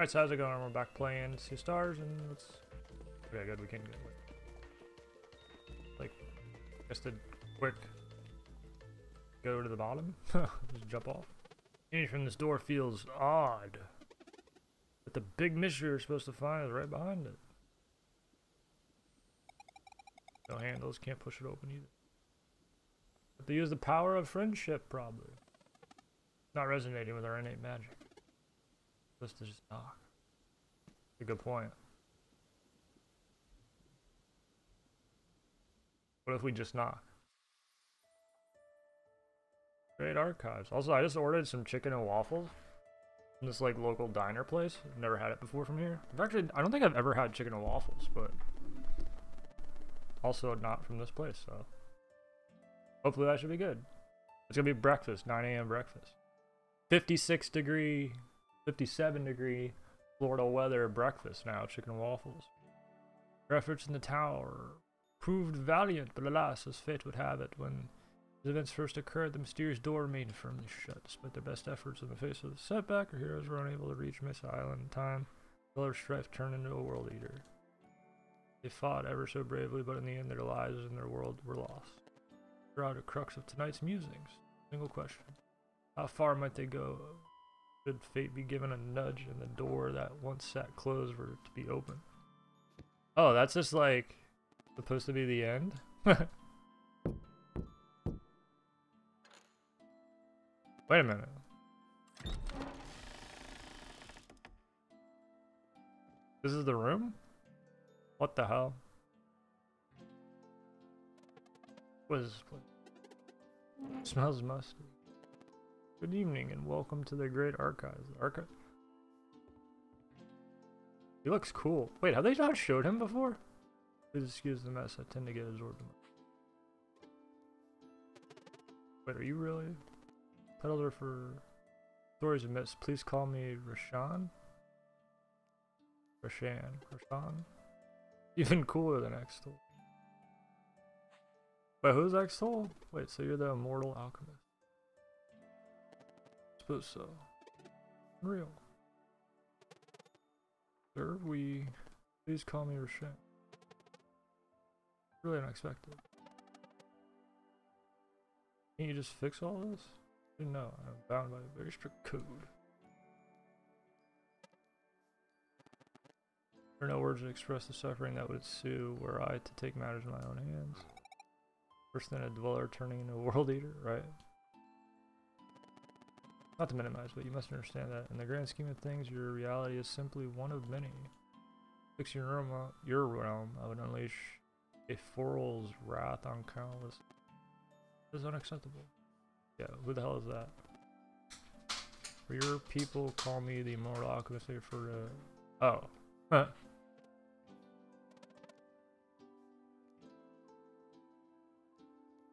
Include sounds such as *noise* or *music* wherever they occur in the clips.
Alright, so how's it going? We're back playing See Stars and let's Okay good we can get like just a quick go to the bottom. *laughs* just jump off. Any from this door feels odd. But the big mystery you're supposed to find is right behind it. No handles, can't push it open either. But they use the power of friendship, probably. Not resonating with our innate magic. Supposed to just oh. knock. a good point. What if we just knock? Great archives. Also, I just ordered some chicken and waffles from this like local diner place. Never had it before from here. I've actually, I don't think I've ever had chicken and waffles, but also not from this place, so hopefully that should be good. It's gonna be breakfast, 9 a.m. breakfast. 56 degree, 57 degree Florida weather breakfast now, chicken and waffles. Your efforts in the tower proved valiant, but alas, as fate would have it, when as events first occurred, the mysterious door remained firmly shut. Despite their best efforts in the face of the setback, our heroes were unable to reach Miss Island in time. Pillar Strife turned into a world eater. They fought ever so bravely, but in the end their lives and their world were lost. Throughout the crux of tonight's musings. Single question. How far might they go? Should fate be given a nudge and the door that once sat closed were to be open? Oh, that's just like supposed to be the end? *laughs* Wait a minute. This is the room? What the hell? What is this place? Smells musty. Good evening and welcome to the Great Archives. Archive. He looks cool. Wait, have they not showed him before? Please excuse the mess. I tend to get absorbed Wait, are you really? Peddler for stories of myths. Please call me Resh'an. Resh'an. Resh'an. Even cooler than Extol. Wait, who's Extol? Wait, so you're the immortal alchemist. Suppose so. Uh, real. Sir, we... Please call me Resh'an. Really unexpected. Can you just fix all this? No, I'm bound by a very strict code. There are no words to express the suffering that would ensue were I to take matters in my own hands. Worse than a dweller turning into a world eater, right? Not to minimize, but you must understand that in the grand scheme of things, your reality is simply one of many. Fix your realm, your realm I would unleash a Foral's wrath on countless. This is unacceptable. Yeah, who the hell is that? For your people call me the immortal alchemist for uh oh. Huh.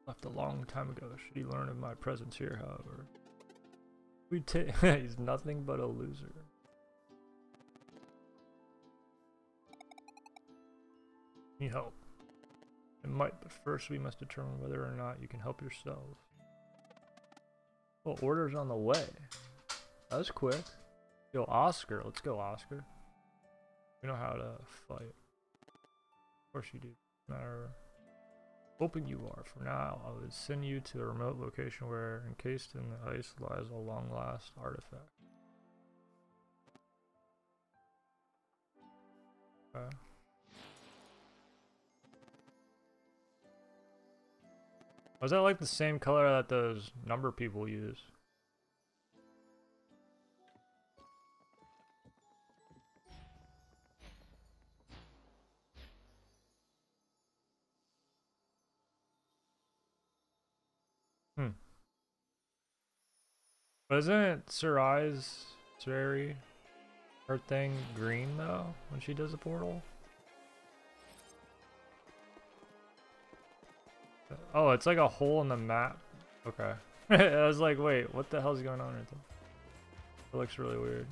Left a long time ago. Should he learn of my presence here, however. We take *laughs* he's nothing but a loser. Need help. It might, but first we must determine whether or not you can help yourselves. Well, oh, order's on the way. That was quick. Yo, Oscar. Let's go, Oscar. We know how to fight. Of course you do. Matter open you are. For now, I would send you to a remote location where, encased in the ice, lies a long-lost artifact. Was that like the same color that those number people use? But isn't Serai's very her thing green though when she does the portal? Oh, it's like a hole in the map. Okay. *laughs* I was like, wait, what the hell's going on right there? It looks really weird.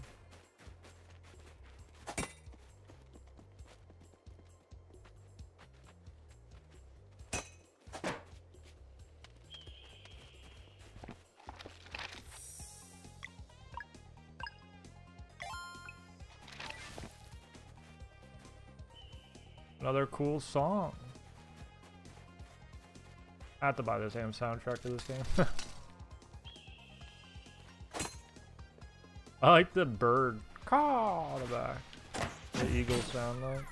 Another cool song. I have to buy this damn soundtrack to this game. *laughs* I like the bird on the back. The eagle sound like.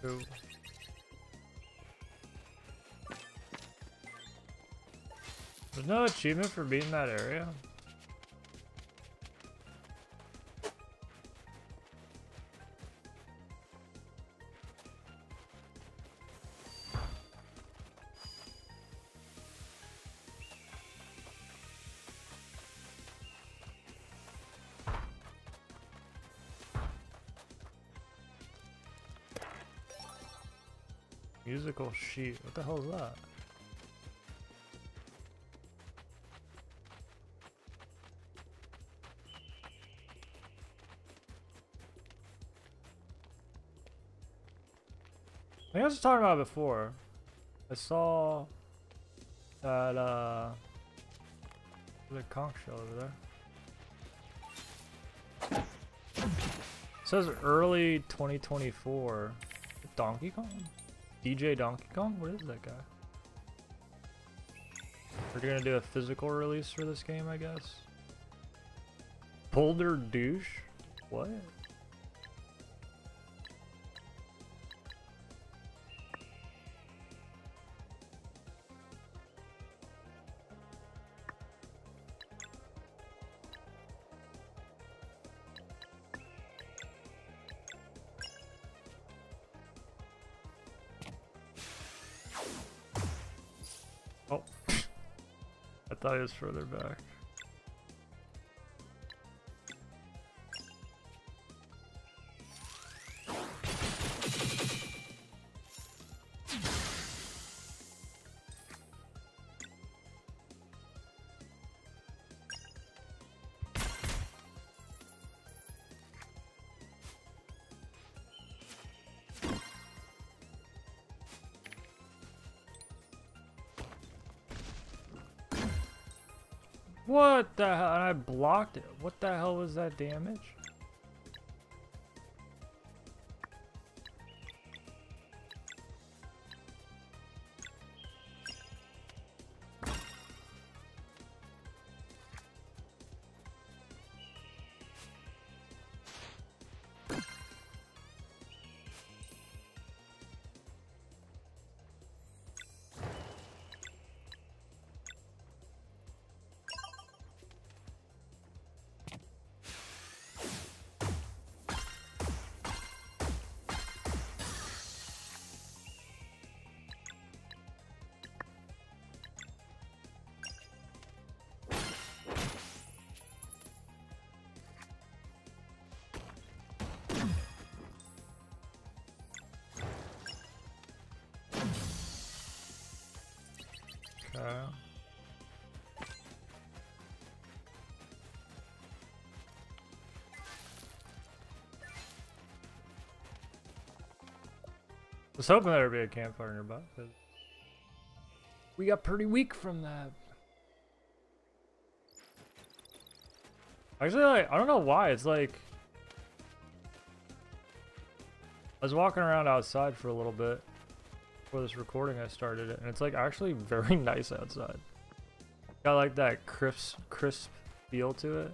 There's no achievement for beating that area? Musical sheet. What the hell is that? I think I was talking about it before. I saw that uh a conch shell over there. It says early 2024. Donkey Kong? DJ Donkey Kong? What is that guy? We're gonna do a physical release for this game, I guess. Boulder douche? What? Thought he was further back. What the hell? And I blocked it. What the hell was that damage? Okay. I was hoping there'd be a campfire nearby. We got pretty weak from that. Actually, like, I don't know why. It's like I was walking around outside for a little bit before this recording. I started it, and it's like actually very *laughs* nice outside. Got like that crisp, crisp feel to it.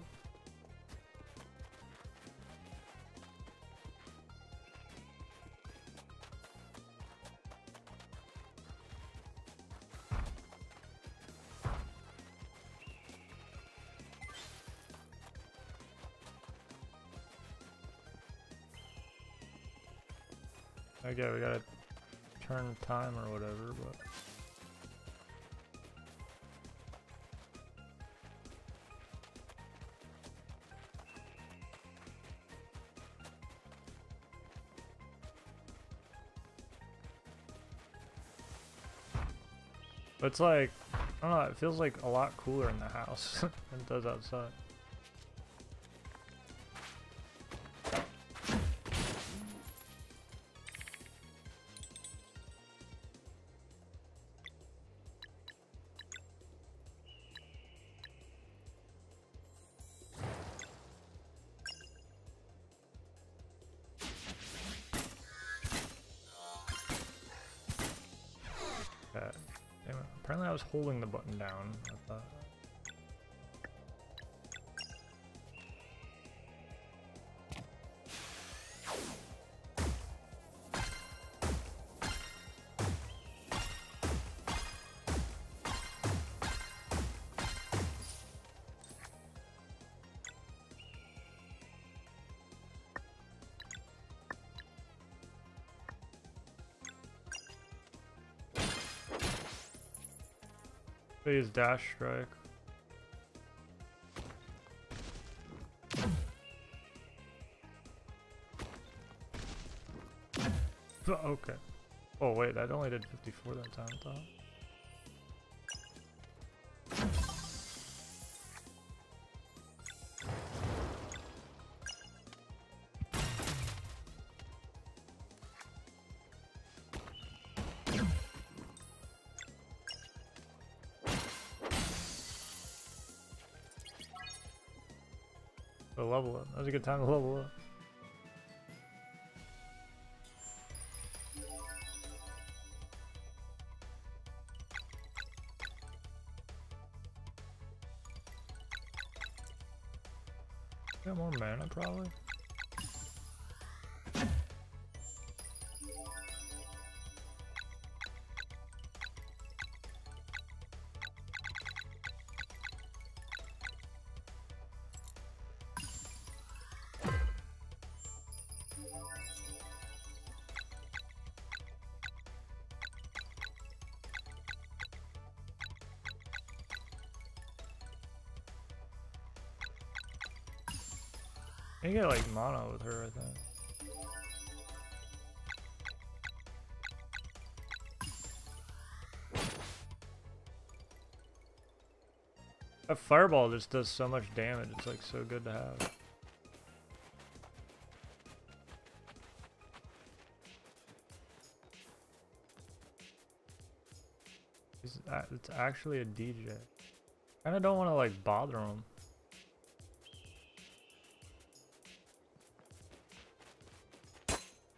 Time or whatever, but. It's like, I don't know, it feels like a lot cooler in the house *laughs* than it does outside. Holding the button down. Please dash strike. Okay. Oh wait, that only did 54 that time. So level up. That was a good time to level up. Got more mana probably. Get like mono with her, I think. That fireball just does so much damage, it's like so good to have. It's uh, actually a DJ. Kinda don't want to like bother him.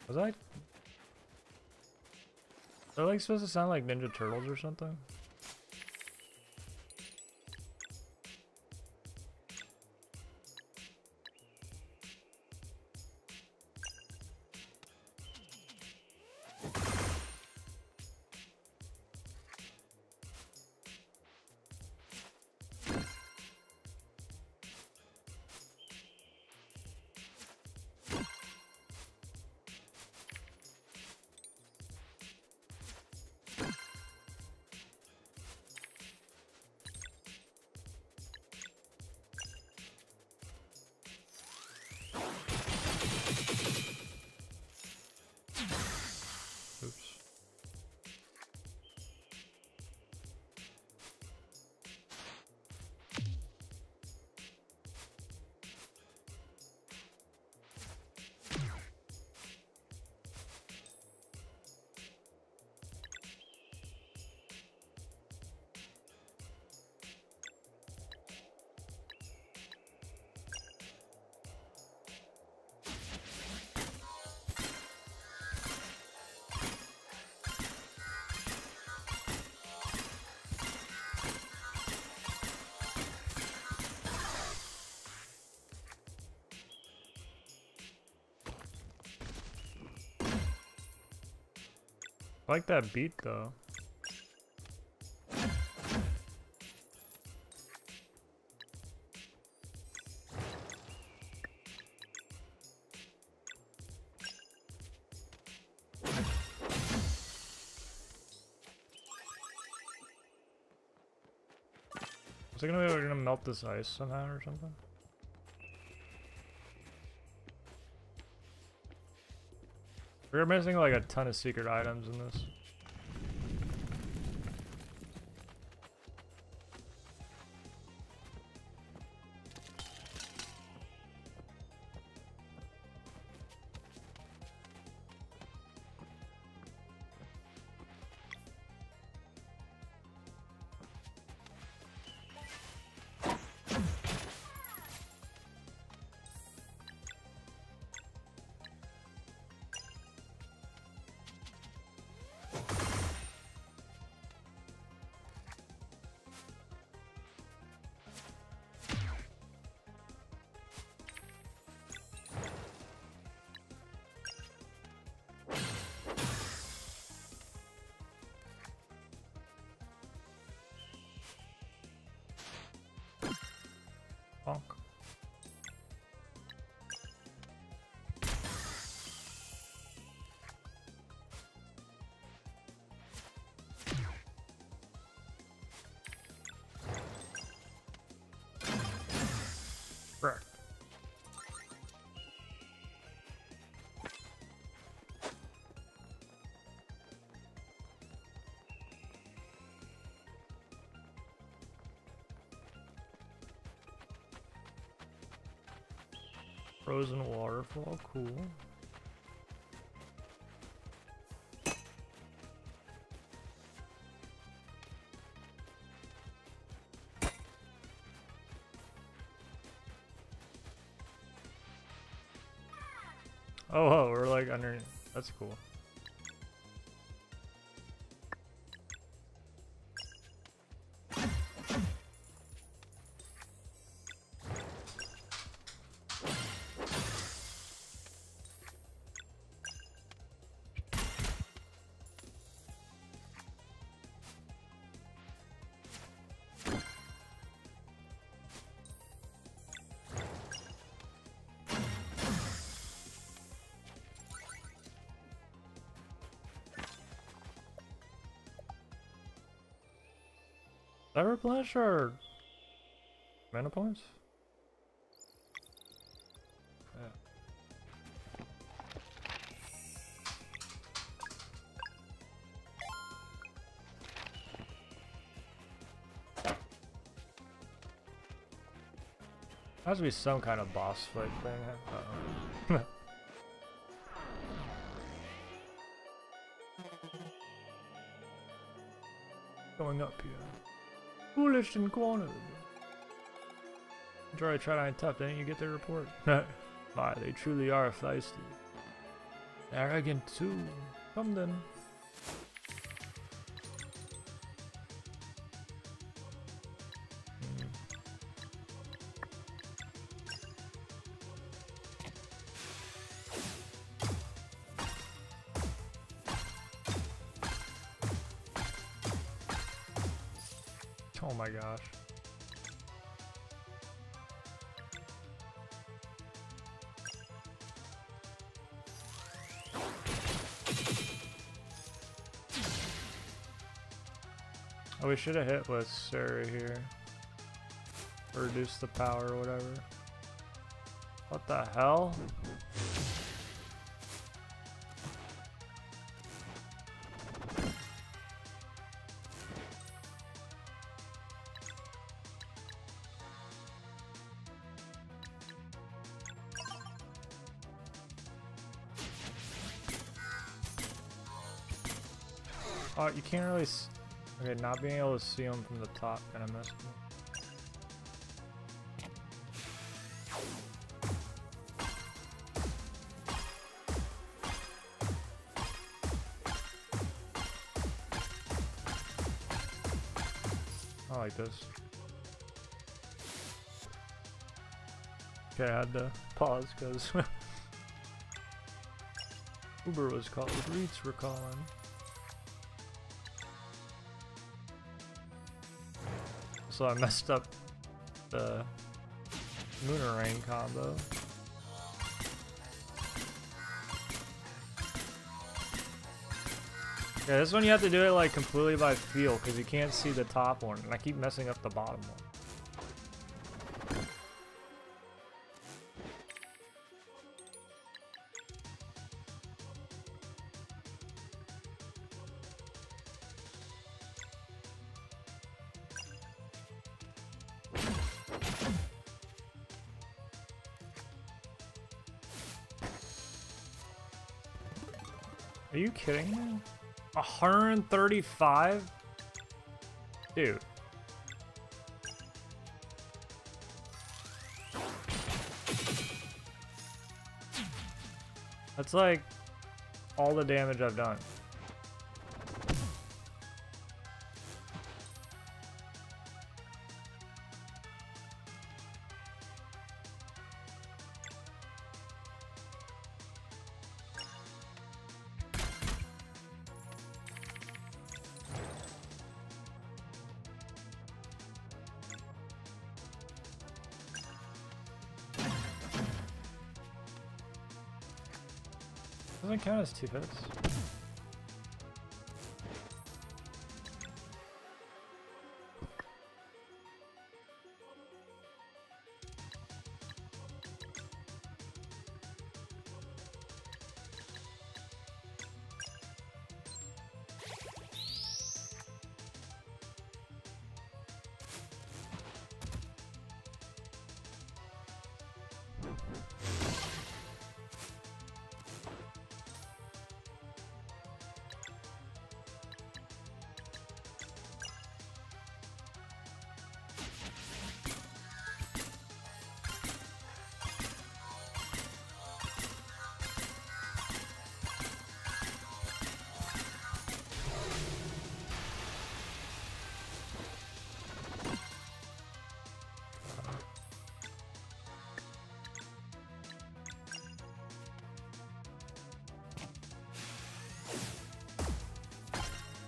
Was I? They're like supposed to sound like Ninja Turtles or something. I like that beat though. Is it gonna be like, gonna melt this ice somehow or something? We're missing like a ton of secret items in this. Bonk. Frozen waterfall, cool. Oh, oh, we're like under. That's cool. Did I replenish our mana points? Has to be some kind of boss fight thing. Uh *laughs* -oh. Going up here. Foolish and cornered. Try try to tough, didn't you get the report? *laughs* My, they truly are feisty. Arrogant too. Come then. Oh, we should have hit with Sarah here. Reduce the power or whatever. What the hell? Not being able to see them from the top kind of messed me. I like this. Okay, I had to pause because *laughs* Uber was called, Reeds were calling. So I messed up the Moonerain combo. Yeah, this one you have to do it like completely by feel because you can't see the top one, and I keep messing up the bottom one. Are you kidding me? 135? Dude. That's like all the damage I've done. Doesn't count as two hits.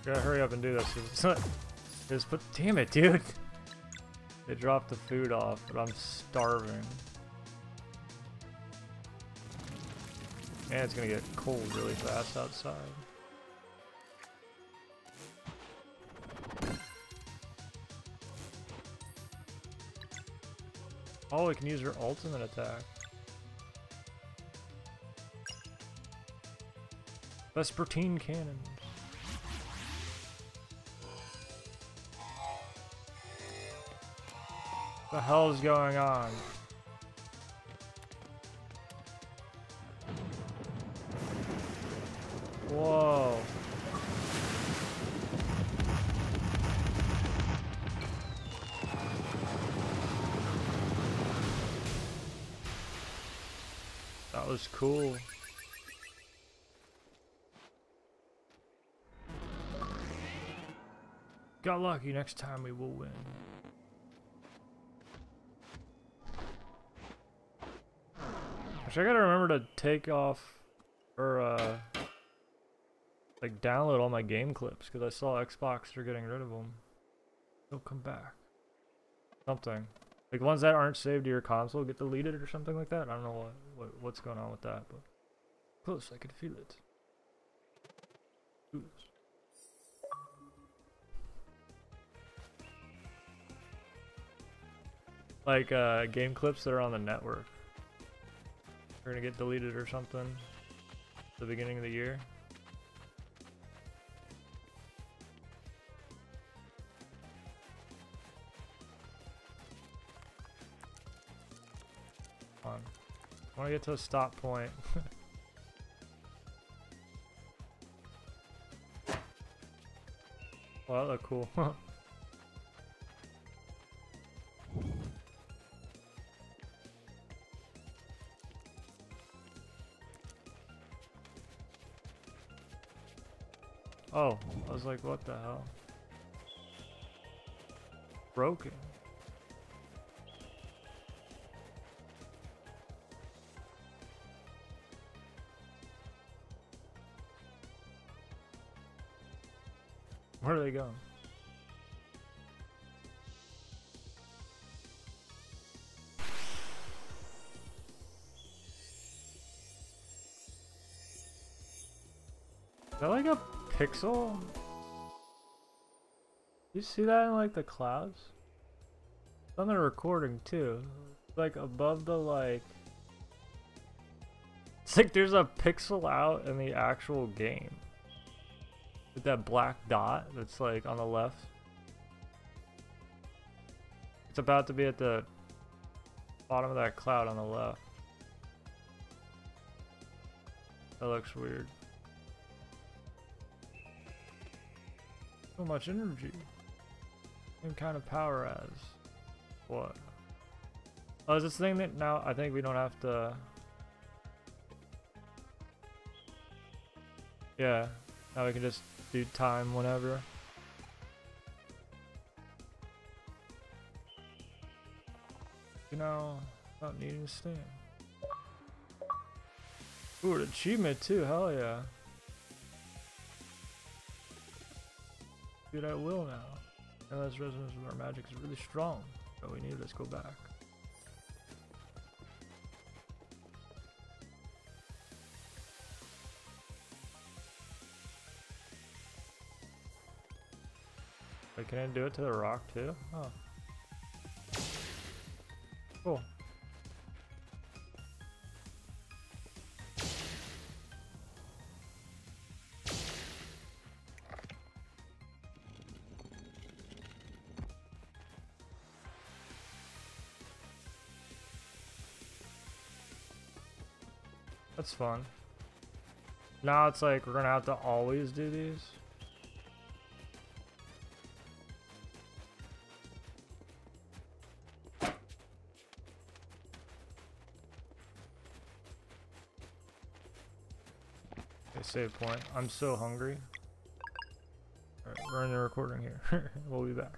Gotta hurry up and do this. It's not, just put. Damn it, dude. They dropped the food off, but I'm starving. And it's gonna get cold really fast outside. Oh, we can use her ultimate attack. Vespertine cannons. The hell is going on? Whoa. That was cool. Got lucky, next time we will win. I gotta remember to take off or uh, like download all my game clips because I saw Xbox are getting rid of them. They'll come back. Something like ones that aren't saved to your console get deleted or something like that. I don't know what, what what's going on with that, but close. I can feel it. Ooh. Like uh, game clips that are on the network are gonna get deleted or something at the beginning of the year. On. I wanna get to a stop point. *laughs* well, that looked cool. *laughs* Oh, I was like, what the hell? Broken. Where are they going? Is that like a pixel? You see that in like the clouds? It's on the recording too. like above the like It's like there's a pixel out in the actual game. With that black dot that's like on the left. It's about to be at the bottom of that cloud on the left. That looks weird. So much energy. Same kind of power as. What? Oh, is this thing that now I think we don't have to. Yeah, now we can just do time whenever. You know, not needing steam. Ooh, an achievement too, hell yeah. Dude, I will now. This resonance with our magic is really strong, but we need to go back. Wait, can I do it to the rock too? Oh. Cool. That's fun. Now it's like we're gonna have to always do these. Okay, save point. I'm so hungry. Alright, we're in the recording here. *laughs* we'll be back.